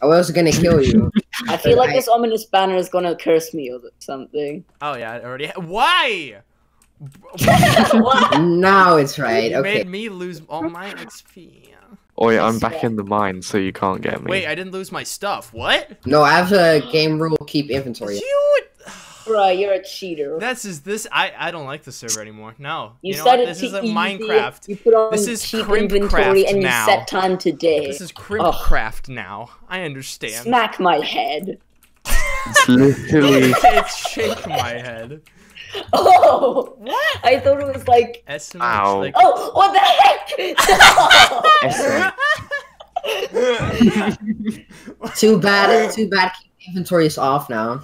I was gonna kill you. I feel like I- this ominous banner is gonna curse me or something. Oh yeah, I already. Ha- Why? what? now it's right. You Okay. made me lose all my XP. Oi, I'm back in the mine, so you can't get me. Wait, I didn't lose my stuff. What? No, I have a game rule. Keep inventory. You. Bruh, you're a cheater. This is this. I I don't like the server anymore. No. You, know set what? it This to is a easy, Minecraft. You put on This is cheap inventory and you set time to day. This is Ugh. Krimpcraft now. I understand. Smack my head. It's literally. it's shake my head. Oh! What? I thought it was like. SMH. Ow. Like, Oh, what the heck? Too bad. Too bad. Inventory is off now.